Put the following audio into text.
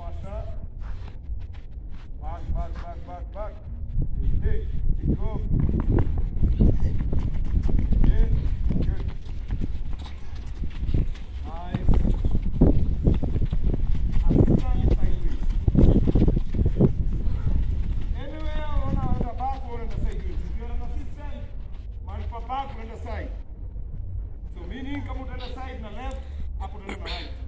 Passando. Vai, vai, vai, vai, vai. E de novo. Back when the side. So meaning come to the side and the left, up to the right.